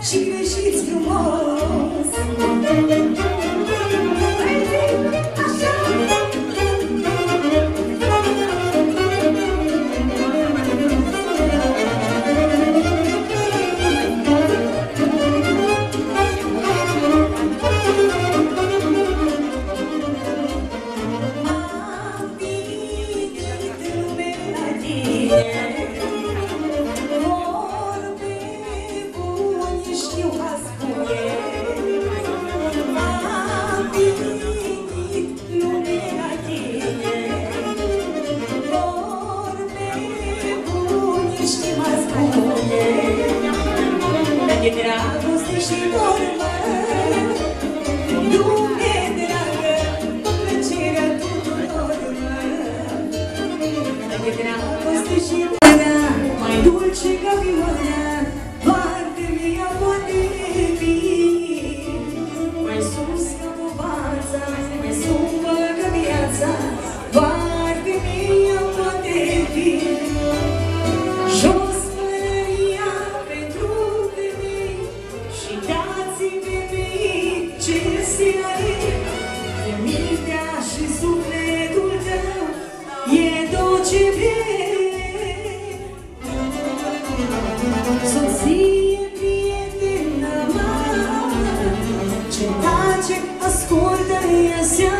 și greșiți frumos. Era o păstrăjită Mai dulce ca vioara сердце